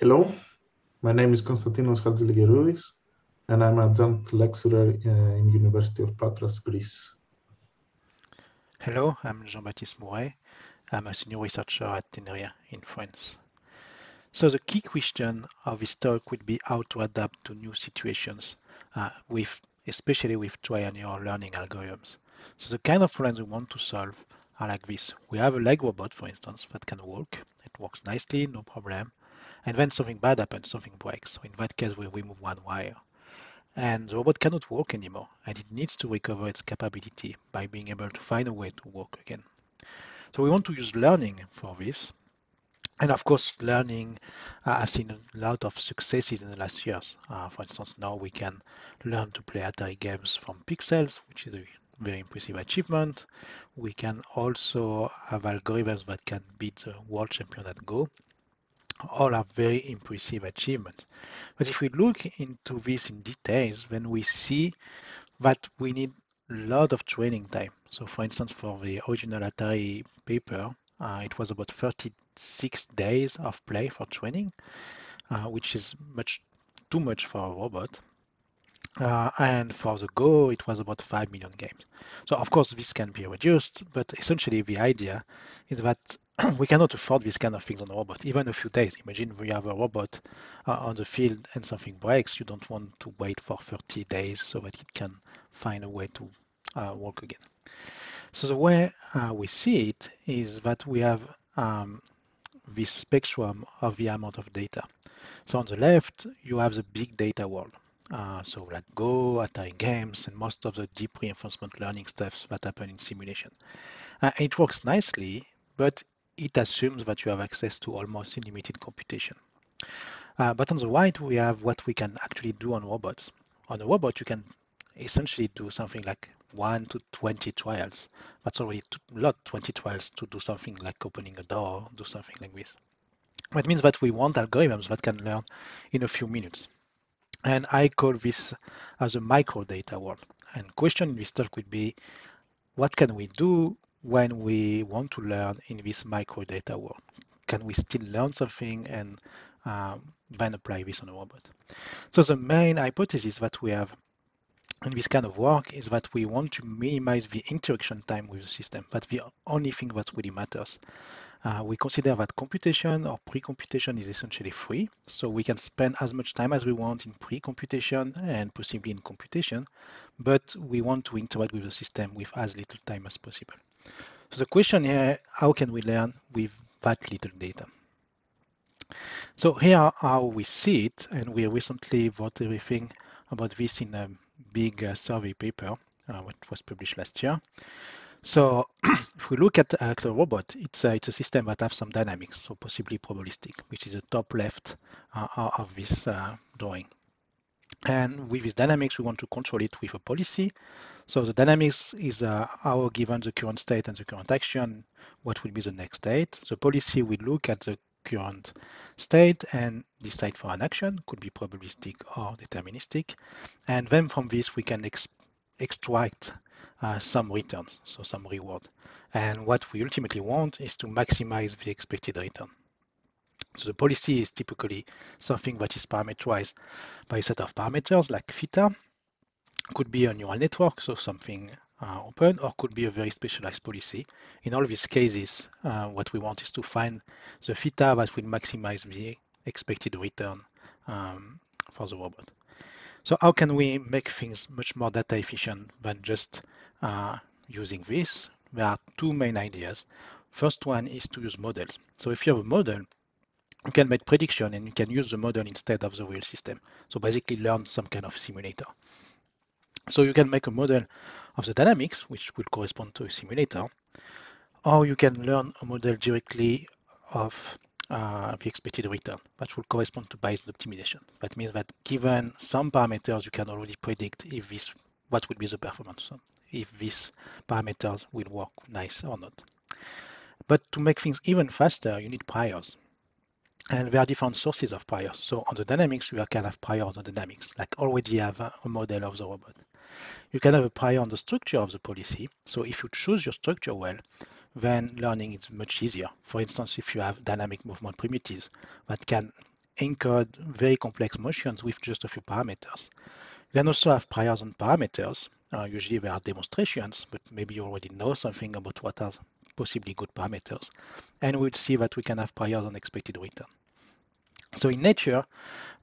Hello, my name is Konstantinos Chatzilygeroudis, and I'm adjunct lecturer uh, in University of Patras, Greece. Hello, I'm Jean-Baptiste Mouret. I'm a senior researcher at Inria in France. So the key question of this talk would be how to adapt to new situations, uh, with especially with trial and error learning algorithms. So the kind of problems we want to solve are like this. We have a leg robot, for instance, that can walk. It works nicely, no problem. And then something bad happens, something breaks. So in that case, we remove one wire. And the robot cannot walk anymore, and it needs to recover its capability by being able to find a way to walk again. So we want to use learning for this. And of course, learning, uh, I've seen a lot of successes in the last years. Uh, for instance, now we can learn to play Atari games from pixels, which is a very impressive achievement. We can also have algorithms that can beat the world champion at Go all are very impressive achievements. But if we look into this in details, then we see that we need a lot of training time. So for instance, for the original Atari paper, uh, it was about 36 days of play for training, uh, which is much too much for a robot. Uh, and for the Go, it was about 5 million games. So of course, this can be reduced, but essentially the idea is that we cannot afford this kind of things on a robot, even a few days. Imagine we have a robot uh, on the field and something breaks, you don't want to wait for 30 days so that it can find a way to uh, work again. So the way uh, we see it is that we have um, this spectrum of the amount of data. So on the left, you have the big data world. Uh, so like Go, Atari games, and most of the deep reinforcement learning stuff that happen in simulation. Uh, it works nicely, but it assumes that you have access to almost unlimited computation. Uh, but on the right, we have what we can actually do on robots. On a robot, you can essentially do something like 1 to 20 trials. That's already a lot, 20 trials to do something like opening a door, do something like this. That means that we want algorithms that can learn in a few minutes. And I call this as a micro data world. And question in this talk would be, what can we do when we want to learn in this micro data world? Can we still learn something and um, then apply this on a robot? So the main hypothesis that we have in this kind of work is that we want to minimize the interaction time with the system. That's the only thing that really matters. Uh, we consider that computation or pre-computation is essentially free, so we can spend as much time as we want in pre-computation and possibly in computation, but we want to interact with the system with as little time as possible. So the question here, how can we learn with that little data? So here are how we see it, and we recently wrote everything about this in a big uh, survey paper, uh, which was published last year. So if we look at, at a robot, it's a, it's a system that has some dynamics, so possibly probabilistic, which is the top left uh, of this uh, drawing. And with this dynamics, we want to control it with a policy. So the dynamics is uh, how given the current state and the current action, what will be the next state. The policy will look at the current state and decide for an action, could be probabilistic or deterministic. And then from this, we can ex extract uh, some returns, so some reward. And what we ultimately want is to maximize the expected return. So the policy is typically something that is parameterized by a set of parameters like theta. Could be a neural network, so something uh, open, or could be a very specialized policy. In all these cases, uh, what we want is to find the theta that will maximize the expected return um, for the robot. So how can we make things much more data efficient than just uh, using this? There are two main ideas. First one is to use models. So if you have a model, you can make prediction and you can use the model instead of the real system. So basically learn some kind of simulator. So you can make a model of the dynamics, which will correspond to a simulator, or you can learn a model directly of uh, the expected return that will correspond to Bayes optimization. That means that given some parameters, you can already predict if this what would be the performance, if these parameters will work nice or not. But to make things even faster, you need priors. And there are different sources of priors. So on the dynamics, you can have prior on the dynamics, like already have a, a model of the robot. You can have a prior on the structure of the policy. So if you choose your structure well, then learning is much easier. For instance, if you have dynamic movement primitives that can encode very complex motions with just a few parameters. You can also have priors on parameters. Uh, usually there are demonstrations, but maybe you already know something about what are possibly good parameters. And we'll see that we can have priors on expected return. So in nature,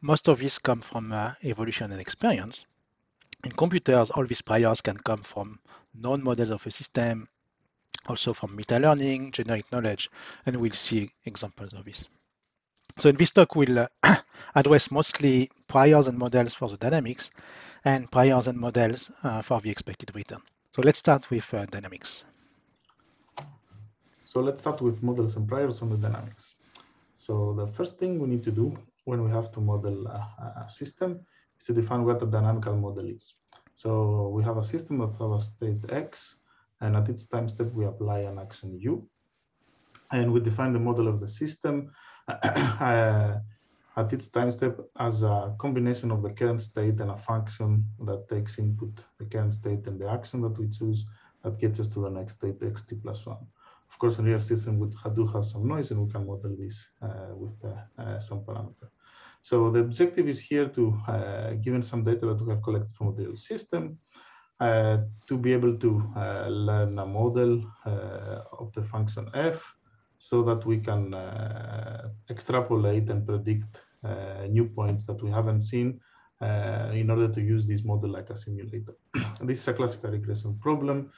most of this come from uh, evolution and experience. In computers, all these priors can come from known models of a system, also from meta-learning, generic knowledge, and we'll see examples of this. So in this talk, we'll uh, address mostly priors and models for the dynamics and priors and models uh, for the expected return. So let's start with uh, dynamics. So let's start with models and priors on the dynamics. So the first thing we need to do when we have to model a, a system is to define what a dynamical model is. So we have a system that has a state X, and at each time step we apply an action U. And we define the model of the system uh, at each time step as a combination of the current state and a function that takes input the current state and the action that we choose that gets us to the next state xt plus one. Of course, a real system would do have some noise and we can model this uh, with uh, uh, some parameter. So the objective is here to, uh, given some data that we have collected from the real system, uh, to be able to uh, learn a model of the function f so that we can extrapolate and predict new points that we haven't seen in order to use this model like a simulator. this is a classical regression problem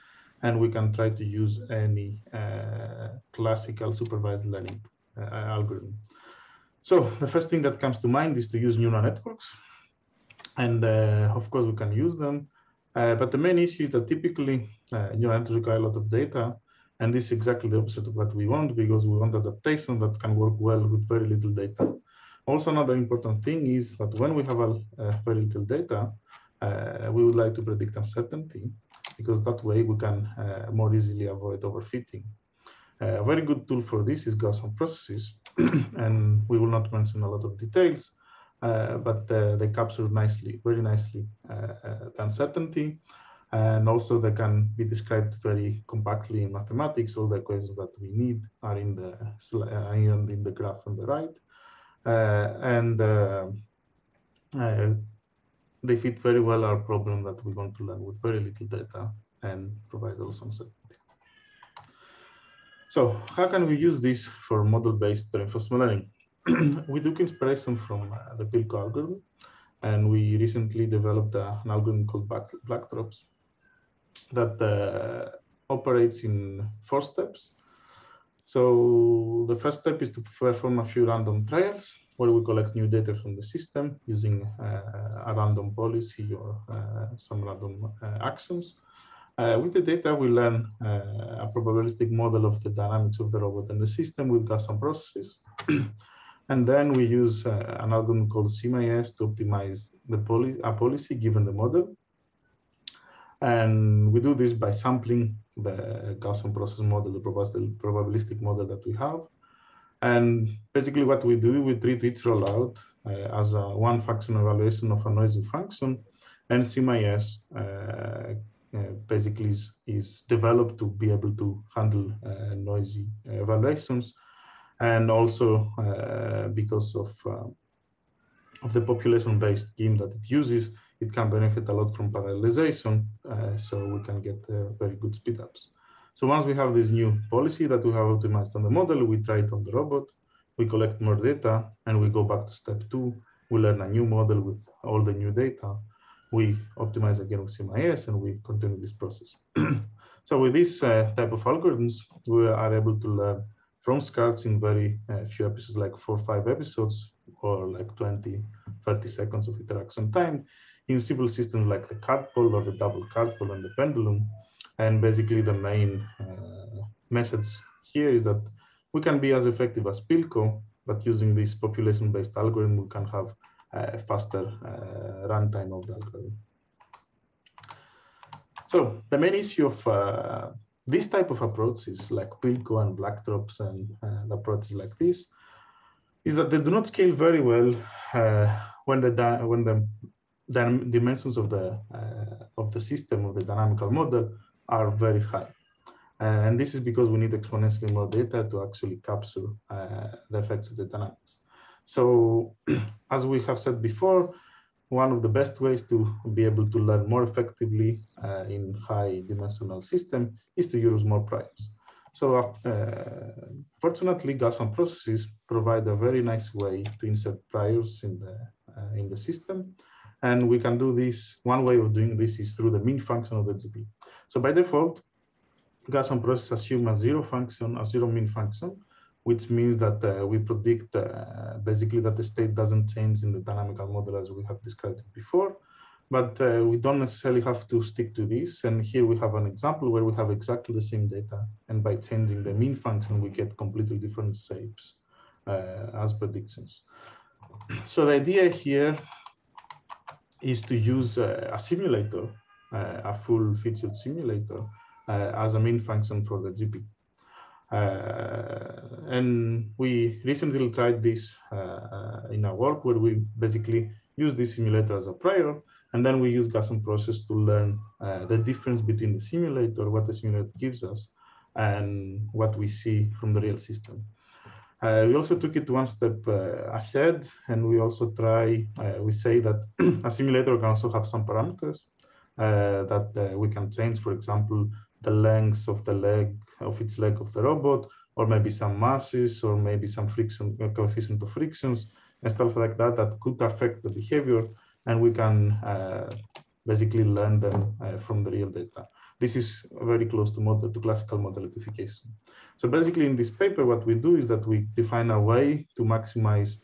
and we can try to use any uh, classical supervised learning uh, algorithm. So the first thing that comes to mind is to use neural networks. And uh, of course, we can use them. But the main issue is that typically neural networks require a lot of data. And this is exactly the opposite of what we want because we want adaptation that can work well with very little data. Also, another important thing is that when we have a, very little data, uh, we would like to predict uncertainty because that way we can uh, more easily avoid overfitting. Uh, a very good tool for this is Gaussian processes, and we will not mention a lot of details, uh, but uh, they capture nicely, very nicely, uh, uh, the uncertainty, and also they can be described very compactly in mathematics. All the equations that we need are in the slide in the graph on the right, and they fit very well our problem that we want to learn with very little data and provide also some certainty. So how can we use this for model-based reinforcement learning? we took inspiration from uh, the PILCO algorithm, and we recently developed uh, an algorithm called Black-DROPS that uh, operates in four steps. So the first step is to perform a few random trials where we collect new data from the system using uh, a random policy or uh, some random uh, actions. with the data, we learn a probabilistic model of the dynamics of the robot and the system with Gaussian processes. and then we use an algorithm called CMA-ES to optimize the poli a policy given the model. And we do this by sampling the Gaussian process model, the probabilistic model that we have, and basically what we do, we treat each rollout uh, as a one function evaluation of a noisy function. And CMA-ES uh, uh, basically is, is, developed to be able to handle uh, noisy evaluations. And also uh, because of, of the population-based scheme that it uses, it can benefit a lot from parallelization. so we can get very good speedups. So once we have this new policy that we have optimized on the model, we try it on the robot, we collect more data, and we go back to step two. We learn a new model with all the new data. We optimize again with CMA-ES, and we continue this process. so with this uh, type of algorithms, we are able to learn from scratch in very uh, few episodes, like four or five episodes, or like 20, 30 seconds of interaction time in simple systems like the cartpole or the double cartpole and the pendulum, and basically the main uh, message here is that we can be as effective as PILCO, but using this population-based algorithm, we can have a faster uh, runtime of the algorithm. So the main issue of uh, this type of approaches like PILCO and Black-DROPS and uh, approaches like this is that they do not scale very well uh, when the when the, dimensions of the uh, of the system of the dynamical model are very high. And this is because we need exponentially more data to actually capture uh, the effects of the dynamics. So as we have said before, one of the best ways to be able to learn more effectively uh, in high dimensional system is to use more priors. So uh, fortunately, Gaussian processes provide a very nice way to insert priors in the, uh, in the system. And we can do this, one way of doing this is through the mean function of the GP. So by default, Gaussian process assume a zero function, a zero mean function, which means that uh, we predict uh, basically that the state doesn't change in the dynamical model as we have described it before. But uh, we don't necessarily have to stick to this. And here we have an example where we have exactly the same data. And by changing the mean function, we get completely different shapes uh, as predictions. So the idea here is to use uh, a simulator, a full featured simulator, uh, as a main function for the GP. Uh, and we recently tried this uh, in our work where we basically use this simulator as a prior, and then we use Gaussian process to learn uh, the difference between the simulator, what the simulator gives us, and what we see from the real system. Uh, we also took it one step uh, ahead, and we also try, we say that a simulator can also have some parameters that we can change, for example, the length of the leg of its leg of the robot, or maybe some masses, or maybe some friction uh, coefficient of frictions and stuff like that that could affect the behavior, and we can uh, basically learn them uh, from the real data. This is very close to model to classical model identification. So basically, in this paper, what we do is that we define a way to maximize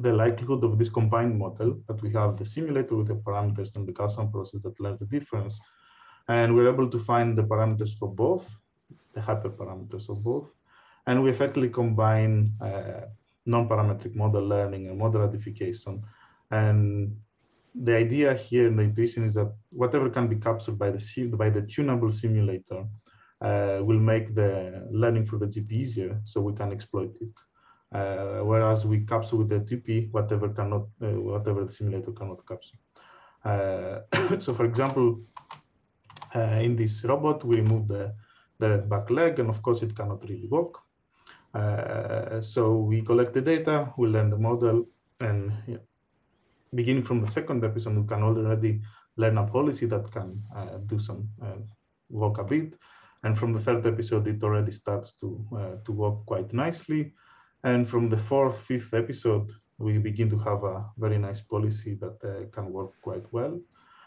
the likelihood of this combined model that we have the simulator with the parameters and the Gaussian process that learns the difference and we're able to find the parameters for both, the hyperparameters of both. And we effectively combine uh, non-parametric model learning and model identification. And the idea here in the intuition is that whatever can be captured by the by the tunable simulator uh, will make the learning for the GP easier, so we can exploit it. Uh, whereas we capture with the GP whatever cannot, uh, whatever the simulator cannot capture. Uh, so, for example, uh, in this robot, we remove the, the back leg, and of course, it cannot really walk. Uh, so we collect the data, we learn the model, and yeah, beginning from the second episode, we can already learn a policy that can uh, do some walk a bit. And from the third episode, it already starts to, to walk quite nicely. And from the fourth, fifth episode, we begin to have a very nice policy that uh, can work quite well.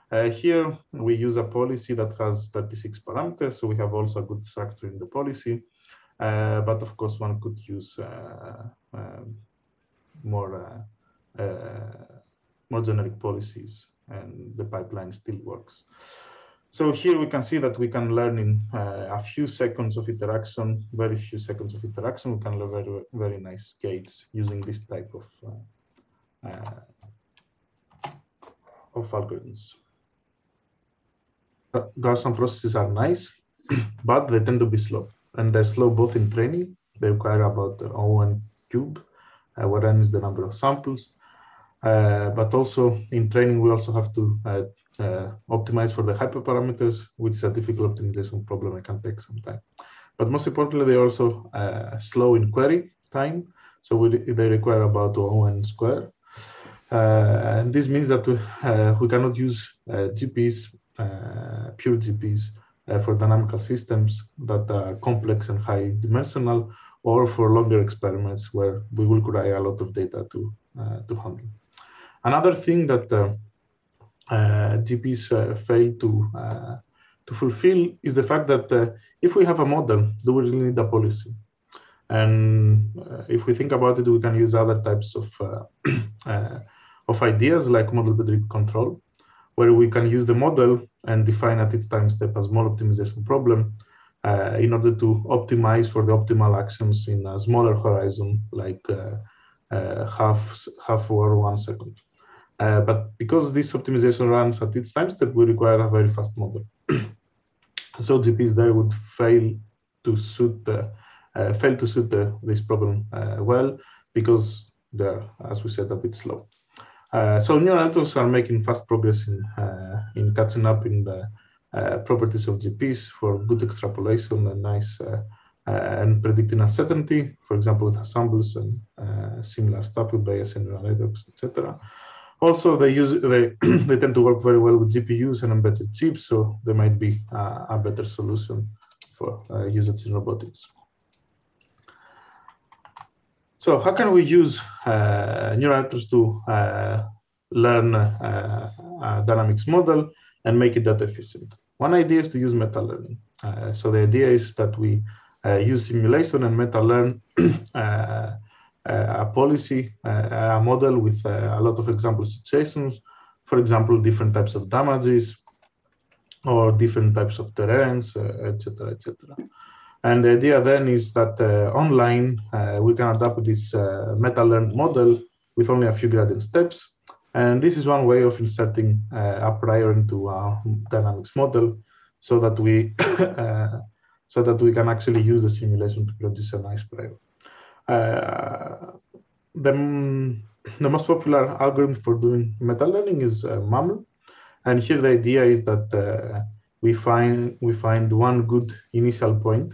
Uh, here we use a policy that has 36 parameters, so we have also a good structure in the policy. Uh, but of course, one could use uh, um, more uh, uh, more generic policies, and the pipeline still works. So here we can see that we can learn in uh, a few seconds of interaction, very few seconds of interaction. We can learn very, very nice scales using this type of of algorithms. Gaussian processes are nice, but they tend to be slow. And they're slow both in training, they require about O1 cube, uh, where n is the number of samples. Uh, but also in training, we also have to uh, uh, optimize for the hyperparameters, which is a difficult optimization problem. It can take some time. But most importantly, they're also uh, slow in query time. So we, they require about O1 square. Uh, and this means that we, we cannot use GPs uh, pure GPs uh, for dynamical systems that are complex and high dimensional, or for longer experiments where we will require a lot of data to, uh, to handle. Another thing that GPs fail to, to fulfill is the fact that if we have a model, do we really need a policy? And uh, if we think about it, we can use other types of uh, uh, of ideas like model predictive control, where we can use the model and define at its time step a small optimization problem uh, in order to optimize for the optimal actions in a smaller horizon, like uh, uh, half, half or one second. Uh, but because this optimization runs at its time step, we require a very fast model. so GPs there would fail to suit the, uh, fail to suit the, this problem uh, well because they're, as we said, a bit slow. Uh, so neural networks are making fast progress in, uh, in catching up in the properties of GPs for good extrapolation and nice and predicting uncertainty, for example, with ensembles and similar stuff with Bayesian neural networks, etc. Also, they use they they tend to work very well with GPUs and embedded chips, so they might be uh, a better solution for uh, usage in robotics. So, how can we use uh, neural networks to uh, learn uh, a dynamics model and make it data efficient? One idea is to use meta learning. Uh, so, the idea is that we use simulation and meta learn a policy, a model with a lot of example situations, for example, different types of damages or different types of terrains, etc., etc. And the idea then is that uh, online uh, we can adapt this uh, meta-learned model with only a few gradient steps. And this is one way of inserting a prior into a dynamics model so that we so that we can actually use the simulation to produce a nice prior. Uh, the, the most popular algorithm for doing meta learning is uh, MAML. And here the idea is that uh, we find we find one good initial point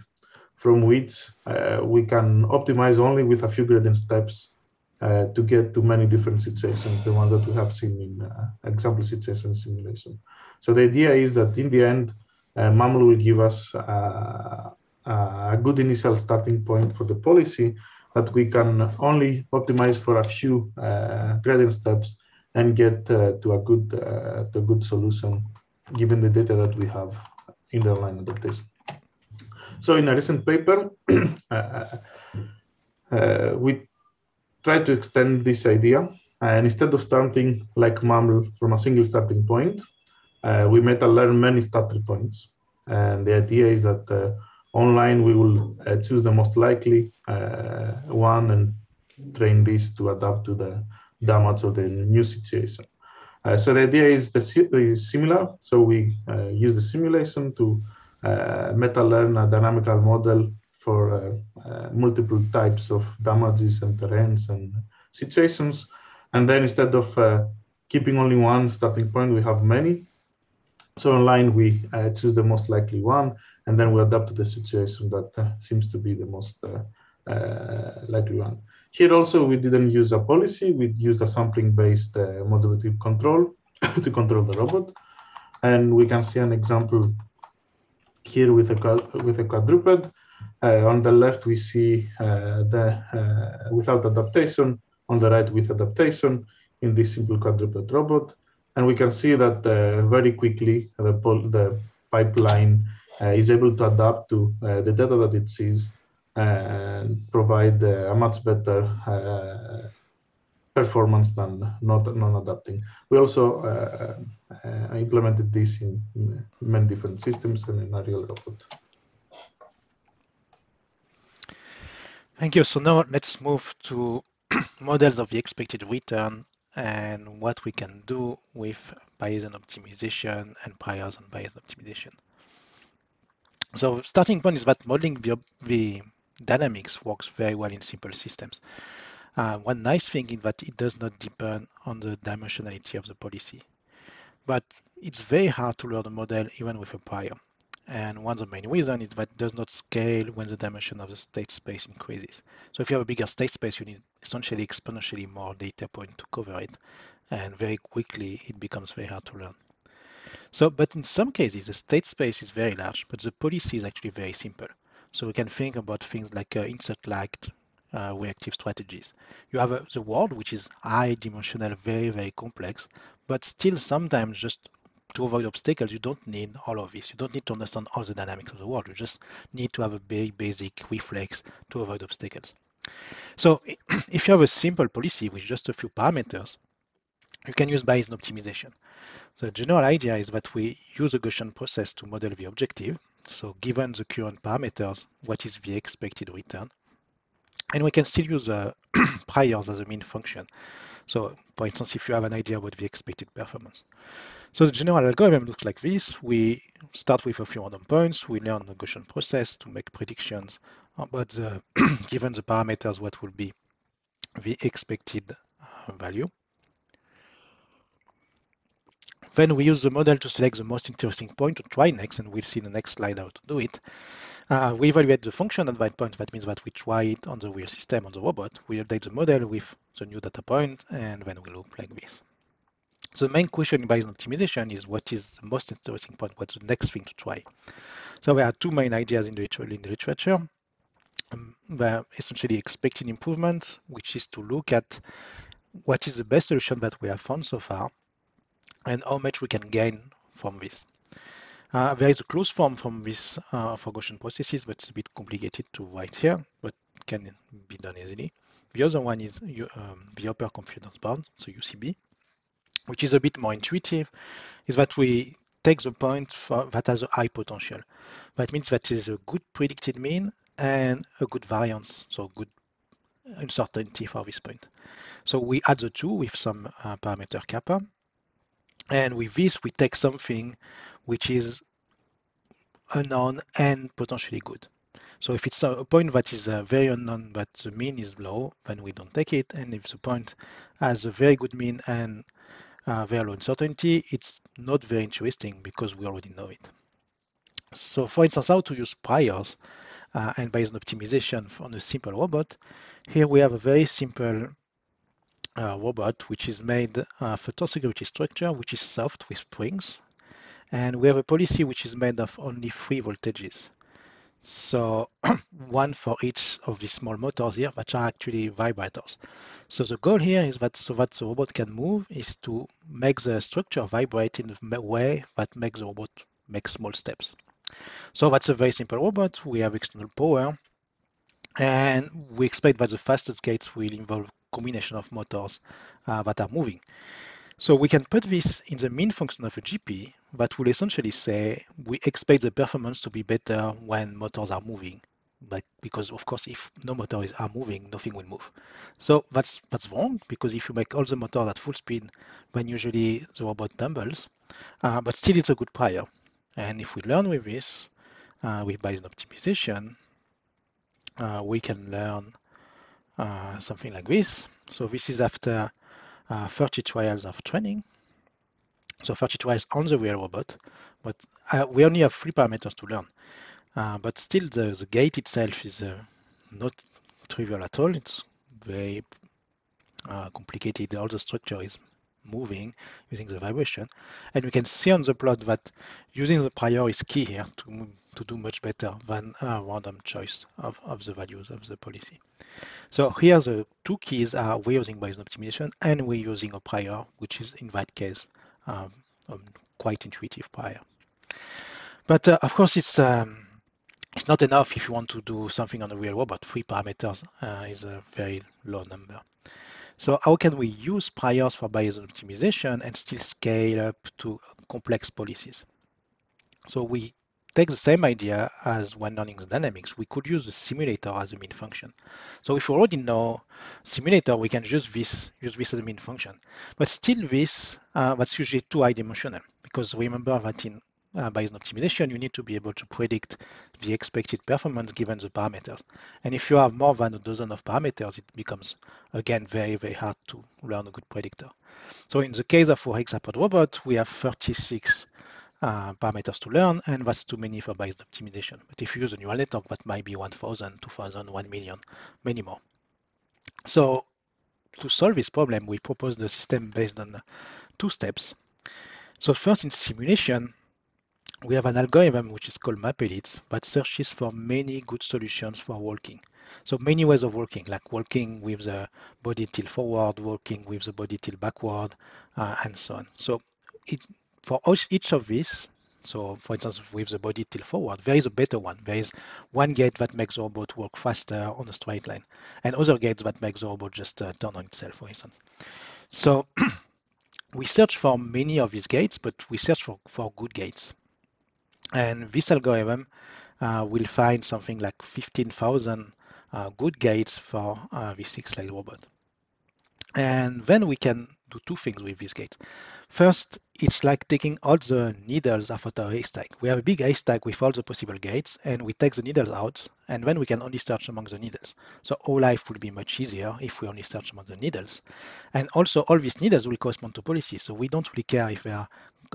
from which uh, we can optimize only with a few gradient steps uh, to get to many different situations, the ones that we have seen in uh, example situation simulation. So the idea is that in the end, MAML will give us a good initial starting point for the policy that we can only optimize for a few uh, gradient steps and get uh, to a good uh, to a good solution given the data that we have in the line adaptation. So in a recent paper, uh, uh, we tried to extend this idea and instead of starting like MAML from a single starting point, uh, we meta learn many starting points. And the idea is that online, we will uh, choose the most likely uh, one and train this to adapt to the damage of the new situation. Uh, so the idea is the is similar. So we uh, use the simulation to uh, meta learn a dynamical model for uh, multiple types of damages and terrains and situations. And then instead of keeping only one starting point, we have many. So online, we uh, choose the most likely one, and then we adapt to the situation that uh, seems to be the most uh, uh likely one. Here also, we didn't use a policy. We used a sampling-based uh, model predictive control to control the robot. And we can see an example here with a, with a quadruped. On the left, we see the without adaptation. On the right, with adaptation in this simple quadruped robot. And we can see that uh, very quickly the, the pipeline uh, is able to adapt to uh, the data that it sees and provide a much better performance than not non-adapting. We also uh, uh, implemented this in many different systems and in a real robot. Thank you. So now let's move to models of the expected return and what we can do with Bayesian optimization and priors on Bayesian optimization. So starting point is that modeling the, the dynamics works very well in simple systems. Uh, one nice thing is that it does not depend on the dimensionality of the policy. But it's very hard to learn a model even with a prior. And one of the main reasons is that it does not scale when the dimension of the state space increases. So if you have a bigger state space, you need essentially exponentially more data point to cover it. And very quickly, it becomes very hard to learn. So, but in some cases, the state space is very large, but the policy is actually very simple. So we can think about things like uh, insect-like uh, reactive strategies. You have uh, the world, which is high dimensional, very, very complex, but still sometimes just to avoid obstacles, you don't need all of this. You don't need to understand all the dynamics of the world. You just need to have a very basic reflex to avoid obstacles. So if you have a simple policy with just a few parameters, you can use Bayesian optimization. The general idea is that we use a Gaussian process to model the objective. So given the current parameters, what is the expected return? And we can still use priors as a mean function. So for instance, if you have an idea about the expected performance. So the general algorithm looks like this. We start with a few random points. We learn the Gaussian process to make predictions about the, given the parameters, what will be the expected uh, value. Then we use the model to select the most interesting point to try next, and we'll see in the next slide how to do it. Uh, we evaluate the function at that point. That means that we try it on the real system, on the robot. We update the model with the new data point, and then we look like this. So the main question in Bayesian optimization is what is the most interesting point? What's the next thing to try? So there are two main ideas in the, in the literature. Um, the essentially expected improvement, which is to look at what is the best solution that we have found so far and how much we can gain from this. Uh, there is a closed form from this uh, for Gaussian processes, but it's a bit complicated to write here, but can be done easily. The other one is um, the upper confidence bound, so UCB, which is a bit more intuitive, is that we take the point for, that has a high potential. That means that is a good predicted mean and a good variance, so good uncertainty for this point. So we add the two with some uh, parameter kappa. And with this, we take something which is unknown and potentially good. So if it's a point that is uh, very unknown but the mean is low, then we don't take it. And if the point has a very good mean and uh, very low uncertainty, it's not very interesting because we already know it. So for instance, how to use priors uh, and Bayesian optimization on a simple robot. Here we have a very simple uh, robot which is made of a tensegrity structure which is soft with springs. And we have a policy which is made of only three voltages. So one for each of these small motors here, which are actually vibrators. So the goal here is that so that the robot can move is to make the structure vibrate in a way that makes the robot make small steps. So that's a very simple robot. We have external power and we expect that the fastest gaits will involve combination of motors uh, that are moving. So we can put this in the mean function of a GP that will essentially say we expect the performance to be better when motors are moving. But because of course, if no motors are moving, nothing will move. So that's that's wrong because if you make all the motors at full speed, then usually the robot tumbles. Uh, but still, it's a good prior. And if we learn with this, uh, with Bayesian optimization, uh, we can learn uh, something like this. So this is after uh, 30 trials of training. So 30 trials on the real robot, but uh, we only have three parameters to learn. Uh, but still, the, the gait itself is uh, not trivial at all. It's very uh, complicated. All the structure is moving using the vibration. And we can see on the plot that using the prior is key here to, to do much better than a random choice of, of the values of the policy. So here the two keys are we're using Bayesian optimization and we're using a prior, which is in that case um, quite intuitive prior. But uh, of course, it's um, it's not enough if you want to do something on a real robot. Three parameters uh, is a very low number. So how can we use priors for Bayesian optimization and still scale up to complex policies? So we take the same idea as when learning the dynamics. We could use the simulator as a mean function. So if we already know simulator, we can use this, use this as a mean function. But still this, uh, that's usually too high dimensional because remember that in uh, Bayesian optimization, you need to be able to predict the expected performance given the parameters. And if you have more than a dozen of parameters, it becomes, again, very, very hard to learn a good predictor. So in the case of our hexapod robot, we have 36 uh, parameters to learn, and that's too many for Bayesian optimization. But if you use a neural network, that might be 1,000, 2,000, 1 million, many more. So to solve this problem, we propose the system based on two steps. So first in simulation, we have an algorithm which is called MapElite that searches for many good solutions for walking. So many ways of walking, like walking with the body tilt forward, walking with the body tilt backward, uh, and so on. So it, for each of these, so for instance, with the body tilt forward, there is a better one. There is one gait that makes the robot work faster on a straight line, and other gaits that makes the robot just uh, turn on itself, for instance. So we search for many of these gaits, but we search for, for good gaits. And this algorithm uh, will find something like 15,000 uh, good gaits for uh, this six-leg robot. And then we can do two things with this gait. First, it's like taking all the needles out of the haystack. We have a big haystack with all the possible gaits, and we take the needles out, and then we can only search among the needles. So all life will be much easier if we only search among the needles. And also, all these needles will correspond to policies, so we don't really care if they are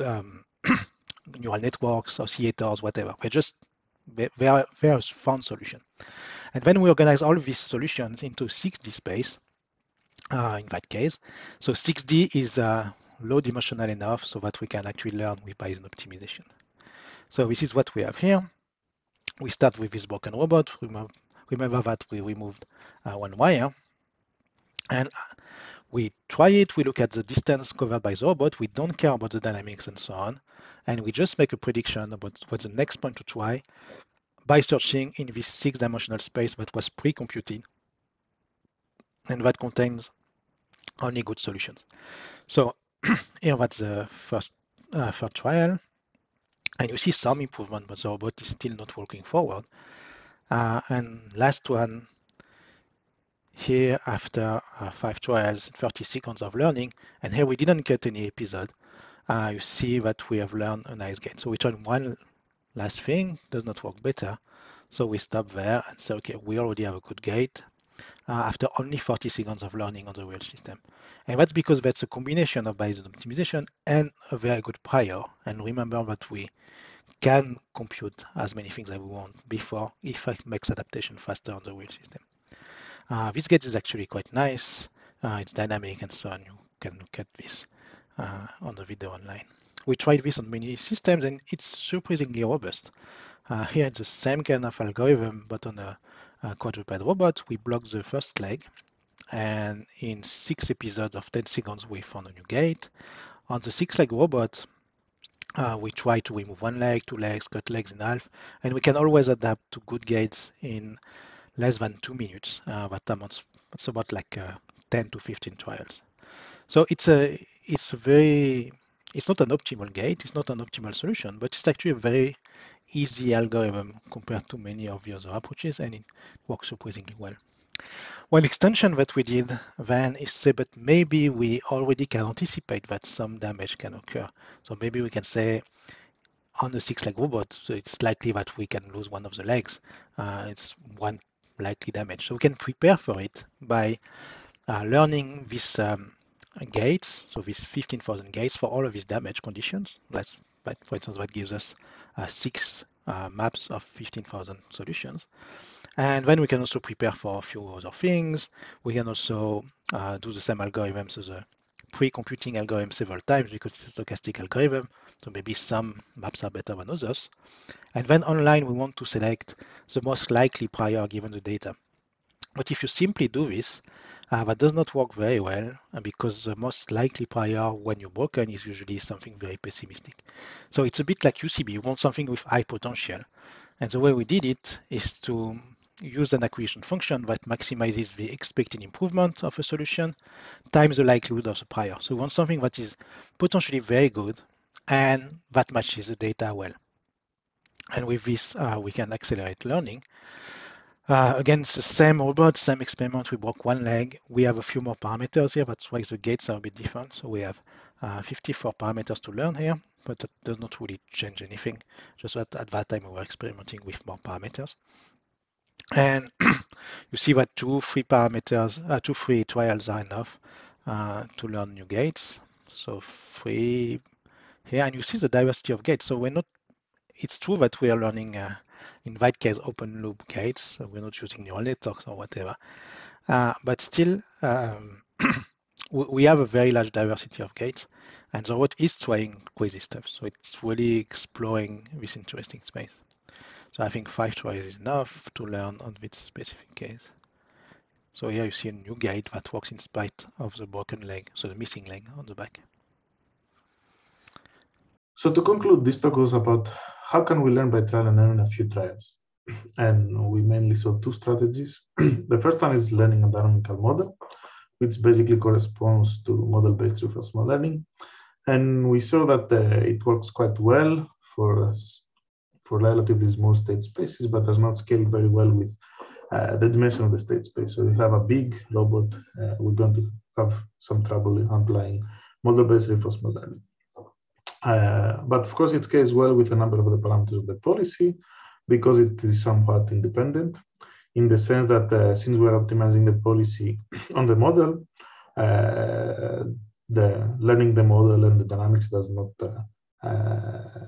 um, neural networks, oscillators, whatever. We're just various found solution. And then we organize all these solutions into 6D space in that case. So 6D is uh, low dimensional enough so that we can actually learn with Bayesian optimization. So this is what we have here. We start with this broken robot. Remember that we removed uh, one wire. And we try it, we look at the distance covered by the robot, we don't care about the dynamics and so on, and we just make a prediction about what's the next point to try by searching in this six-dimensional space that was pre-computed and that contains only good solutions. So here that's the first, uh, first trial, and you see some improvement, but the robot is still not walking forward. Uh, and last one, here after uh, five trials, 30 seconds of learning, and here we didn't get any episode, uh, you see that we have learned a nice gait. So we tried one last thing, does not work better. So we stop there and say, okay, we already have a good gait uh, after only 40 seconds of learning on the real system. And that's because that's a combination of Bayesian optimization and a very good prior. And remember that we can compute as many things as we want before if it makes adaptation faster on the real system. Uh, this gait is actually quite nice. Uh, it's dynamic and so on. You can look at this uh, on the video online. We tried this on many systems and it's surprisingly robust. Uh, here it's the same kind of algorithm, but on a, quadruped robot, we block the first leg and in six episodes of 10 seconds, we found a new gait. On the six leg robot, uh, we try to remove one leg, two legs, cut legs in half, and we can always adapt to good gaits in less than two minutes. Uh, but it's about like uh, 10 to 15 trials. So it's a it's a very it's not an optimal gait, it's not an optimal solution, but it's actually a very easy algorithm compared to many of the other approaches, and it works surprisingly well. One extension that we did then is say, but maybe we already can anticipate that some damage can occur. So maybe we can say on the six-leg robot, so it's likely that we can lose one of the legs. Uh, it's one likely damage. So we can prepare for it by uh, learning this um, gaits, so these 15,000 gaits for all of these damage conditions. Let's, for instance, that gives us uh, six uh, maps of 15,000 solutions. And then we can also prepare for a few other things. We can also uh, do the same algorithm, so the pre-computing algorithm several times because it's a stochastic algorithm. So maybe some maps are better than others. And then online, we want to select the most likely prior given the data. But if you simply do this, uh, that does not work very well uh, because the most likely prior when you're broken is usually something very pessimistic. So it's a bit like UCB. You want something with high potential. And the way we did it is to use an acquisition function that maximizes the expected improvement of a solution times the likelihood of the prior. So we want something that is potentially very good and that matches the data well. And with this, uh, we can accelerate learning. Uh, again, it's the same robot, same experiment. We broke one leg. We have a few more parameters here. That's why the gaits are a bit different. So we have uh, 54 parameters to learn here, but that does not really change anything. Just that at that time we were experimenting with more parameters. And you see that two free parameters, uh, two free trials are enough uh, to learn new gaits. So free here, and you see the diversity of gaits. So we're not, it's true that we are learning uh, in that case open loop gaits, so we're not using neural networks or whatever. Uh, but still, um, we have a very large diversity of gaits, and the robot is trying crazy stuff. So it's really exploring this interesting space. So I think five tries is enough to learn on this specific case. So here you see a new gait that works in spite of the broken leg, so the missing leg on the back. So to conclude, this talk was about how can we learn by trial and error in a few trials? And we mainly saw two strategies. the first one is learning a dynamical model, which basically corresponds to model-based reinforcement learning. And we saw that uh, it works quite well for, for relatively small state spaces, but does not scale very well with uh, the dimension of the state space. So if you have a big robot, uh, we're going to have some trouble in applying model-based reinforcement learning. Uh, but of course, it scales well with a number of the parameters of the policy because it is somewhat independent in the sense that uh, since we're optimizing the policy on the model, uh, the learning the model and the dynamics does not uh, uh,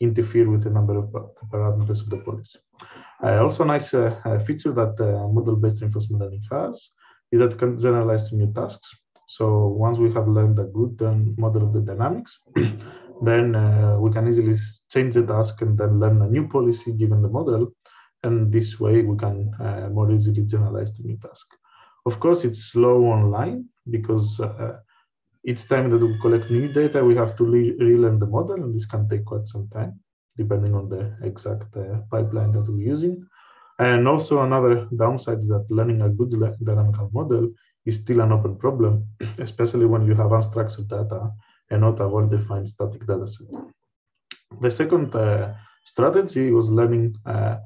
interfere with a number of parameters of the policy. Uh, also, a nice feature that model-based reinforcement learning has is that it can generalize to new tasks. So once we have learned a good model of the dynamics, then uh, we can easily change the task and then learn a new policy given the model. And this way we can uh, more easily generalize to new task. Of course, it's slow online because uh, each time that we collect new data, we have to relearn the model, and this can take quite some time, depending on the exact uh, pipeline that we're using. And also another downside is that learning a good dynamical model is still an open problem, especially when you have unstructured data and not a well-defined static data set. The second uh, strategy was learning uh,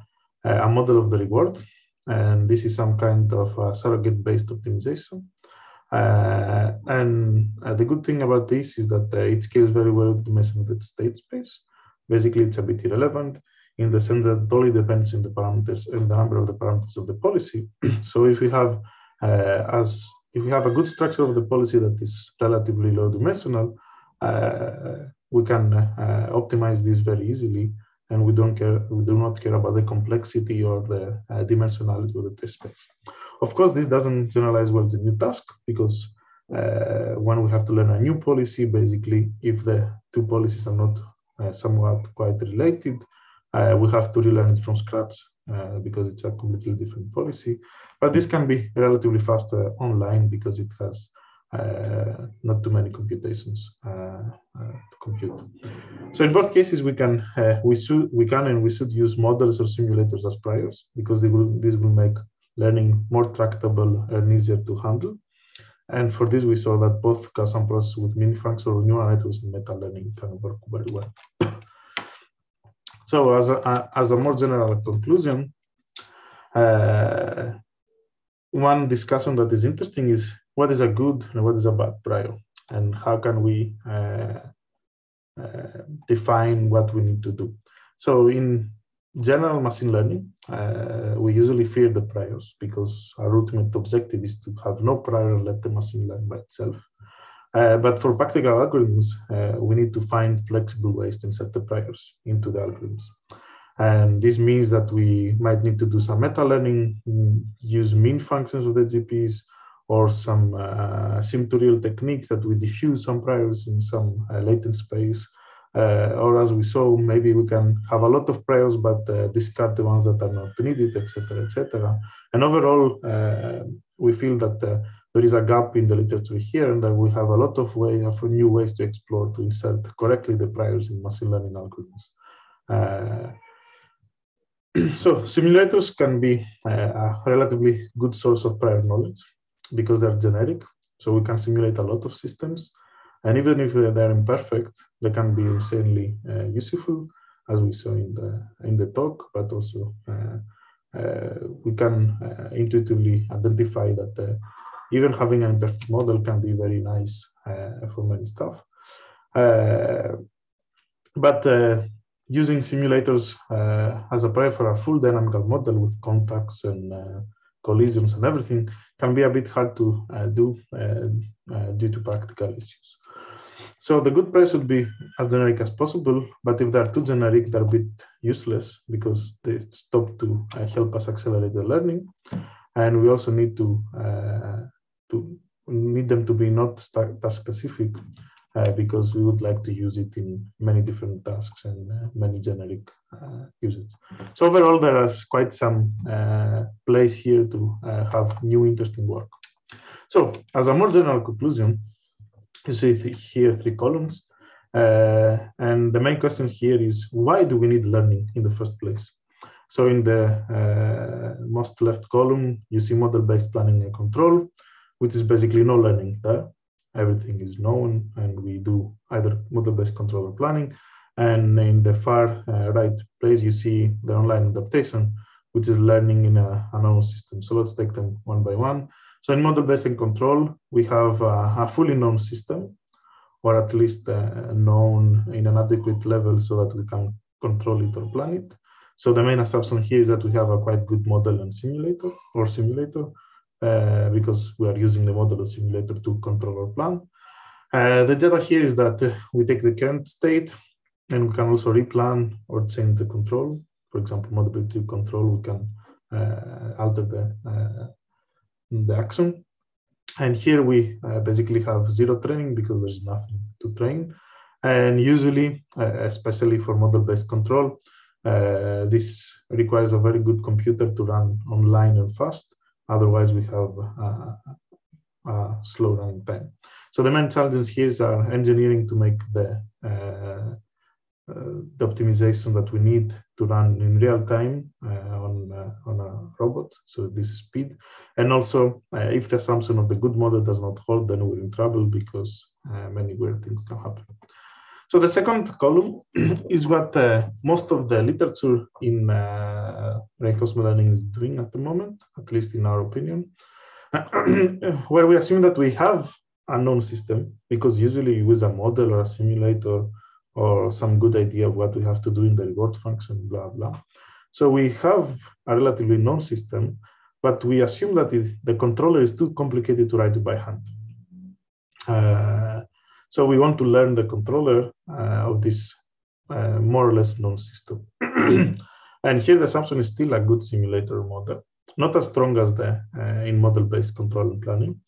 a model of the reward. And this is some kind of surrogate-based optimization. Uh, and uh, the good thing about this is that uh, it scales very well with the measured state space. Basically, it's a bit irrelevant in the sense that it only depends on the parameters and the number of the parameters of the policy. so if we have uh, as if we have a good structure of the policy that is relatively low dimensional, uh, we can uh, optimize this very easily, and we don't care. We do not care about the complexity or the dimensionality of the test space. Of course, this doesn't generalize well to new task because uh, when we have to learn a new policy, basically, if the two policies are not uh, somewhat quite related, uh, we have to relearn it from scratch uh, because it's a completely different policy. But this can be relatively fast online because it has uh, not too many computations uh, uh, to compute. So in both cases, we can we should we can and we should use models or simulators as priors because they will, this will make learning more tractable and easier to handle. And for this, we saw that both Gaussian process with mean function or neural networks and meta learning can work very well. so as a, as a more general conclusion, uh, one discussion that is interesting is what is a good and what is a bad prior, and how can we uh, uh, define what we need to do. So in general machine learning, uh, we usually fear the priors because our ultimate objective is to have no prior let the machine learn by itself. Uh, but for practical algorithms, uh, we need to find flexible ways to insert the priors into the algorithms. And this means that we might need to do some meta learning, use mean functions of the GPs, or some uh, sim to real techniques that we diffuse some priors in some uh, latent space uh, or as we saw, maybe we can have a lot of priors, but discard the ones that are not needed, etc., etc. And overall, we feel that there is a gap in the literature here, and that we have a lot of way of new ways to explore to insert correctly the priors in machine learning algorithms. Uh, so simulators can be uh, a relatively good source of prior knowledge because they're generic. So we can simulate a lot of systems and even if they're imperfect, they can be insanely uh, useful, as we saw in the in the talk. But also, uh, uh, we can uh, intuitively identify that even having an imperfect model can be very nice uh, for many stuff. Uh, but uh, using simulators uh, as a prior for a full dynamical model with contacts and collisions and everything can be a bit hard to do due to practical issues. So the good price would be as generic as possible, but if they're too generic, they're a bit useless because they stop to uh, help us accelerate the learning. And we also need to, uh, to need them to be not task specific uh, because we would like to use it in many different tasks and uh, many generic uh, uses. So overall, there is quite some uh, place here to have new interesting work. So as a more general conclusion, you see here three columns. Uh, and the main question here is why do we need learning in the first place? So in the uh, most left column, you see model-based planning and control, which is basically no learning there. Everything is known and we do either model-based control or planning. And in the far uh, right place, you see the online adaptation, which is learning in a, a known system. So let's take them one by one. So in model-based and control, we have uh, a fully known system, or at least uh, known in an adequate level so that we can control it or plan it. So the main assumption here is that we have a quite good model and simulator or simulator uh, because we are using the model or simulator to control our plan. Uh, the data here is that uh, we take the current state and we can also replan or change the control. For example, model control, we can uh, alter the, uh, the action. And here we basically have zero training because there's nothing to train. And usually, especially for model-based control, this requires a very good computer to run online and fast. Otherwise, we have uh, slow running time. So the main challenges here are engineering to make the uh, uh, the optimization that we need to run in real time uh, on uh, on a robot. So this is speed, and also if the assumption of the good model does not hold, then we're in trouble because many weird things can happen. So the second column is what uh, most of the literature in uh, reinforcement learning is doing at the moment, at least in our opinion, where we assume that we have a known system because usually you use a model or a simulator or some good idea of what we have to do in the reward function, blah, blah. So we have a relatively known system, but we assume that it, the controller is too complicated to write it by hand. Uh, so we want to learn the controller uh, of this uh, more or less known system. and here the assumption is still a good simulator model, not as strong as the uh, in model-based control and planning.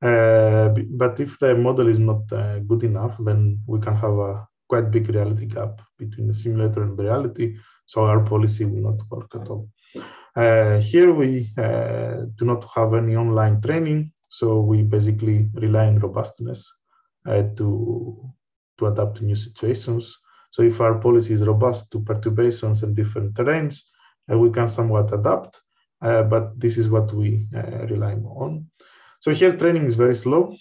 But if the model is not good enough, then we can have a quite big reality gap between the simulator and the reality. So our policy will not work at all. Uh, here we uh, do not have any online training, so we basically rely on robustness to to adapt to new situations. So if our policy is robust to perturbations and different terrains, uh, we can somewhat adapt, uh, but this is what we uh, rely on. So here training is very slow.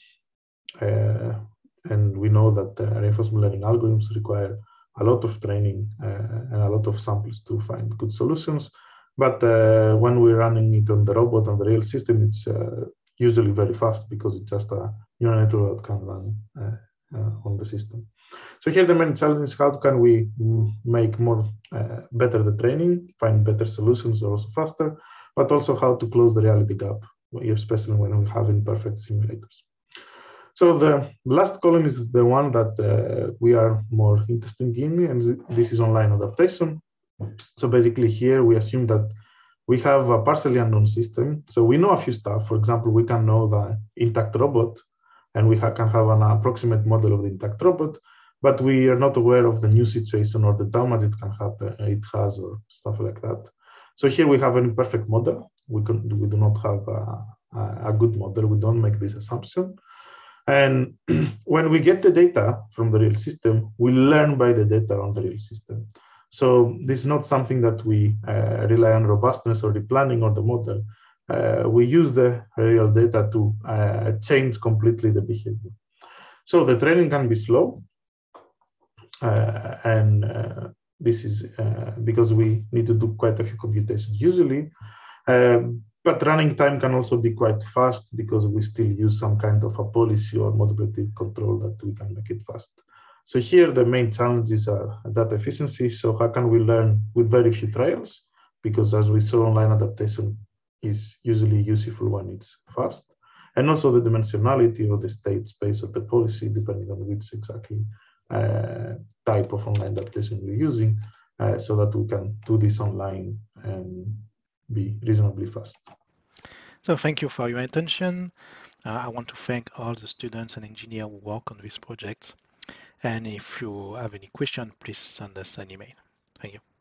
And we know that uh, reinforcement learning algorithms require a lot of training uh, and a lot of samples to find good solutions. But uh, when we're running it on the robot, on the real system, it's uh, usually very fast because it's just a neural network can run uh, uh, on the system. So here the main challenge is how can we make more better the training, find better solutions also faster, but also how to close the reality gap, especially when we have imperfect simulators. So the last column is the one that uh, we are more interested in, and this is online adaptation. So basically here we assume that we have a partially unknown system. So we know a few stuff. For example, we can know the intact robot, and we ha can have an approximate model of the intact robot, but we are not aware of the new situation or the damage it can happen, it has, or stuff like that. So here we have an imperfect model. We, can, we do not have a, a good model. We don't make this assumption. And when we get the data from the real system, we learn by the data on the real system. So this is not something that we uh, rely on robustness or the planning or the model. Uh, we use the real data to uh, change completely the behavior. So the training can be slow. Uh, and uh, this is uh, because we need to do quite a few computations. Usually, um, but running time can also be quite fast because we still use some kind of a policy or predictive control that we can make it fast. So here the main challenges are data efficiency. So how can we learn with very few trials? Because as we saw, online adaptation is usually useful when it's fast. And also the dimensionality of the state space of the policy, depending on which exactly uh, type of online adaptation we're using, uh, so that we can do this online and be reasonably fast. So thank you for your attention. Uh, I want to thank all the students and engineers who work on this project. And if you have any question, please send us an email. Thank you.